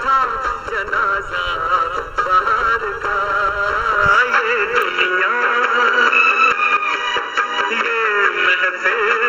था जनाजा बाहर का। ये दुनिया ये महफिल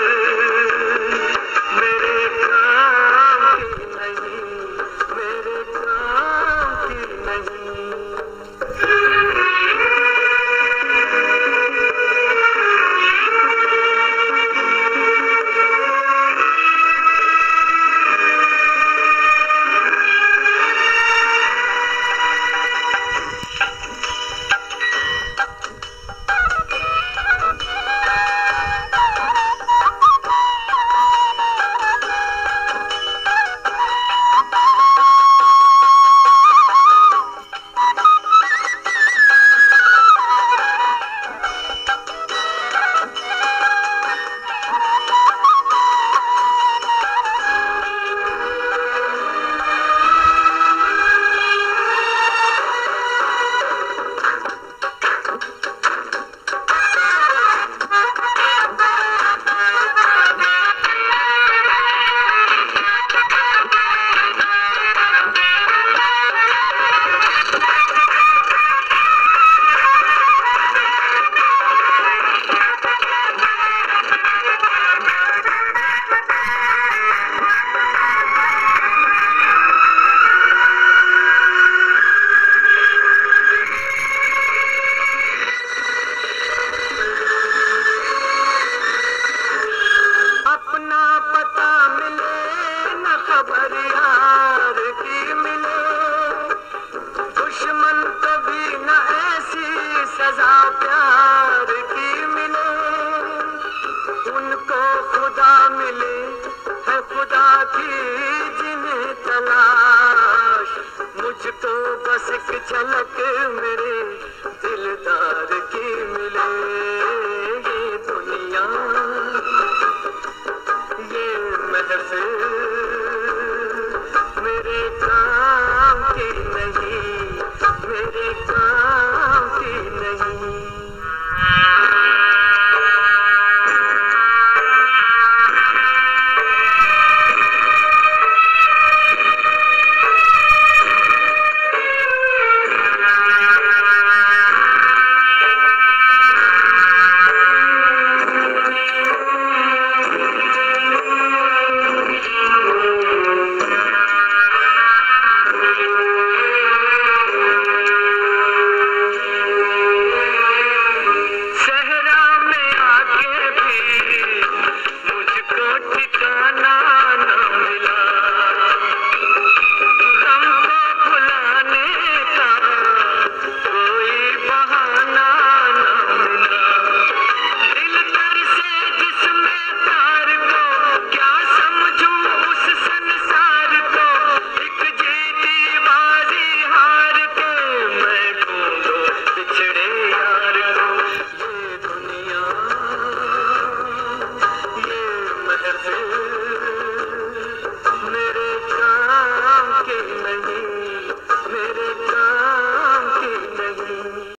मिलो। दुश्मन तो भी न ऐसी सजा प्यार की मिलो। उनको खुदा मिले है खुदा की जिन्हें तलाश। मुझ तो बस एक झलक मेरे दिलदार की मिले। मेरे काम के नहीं।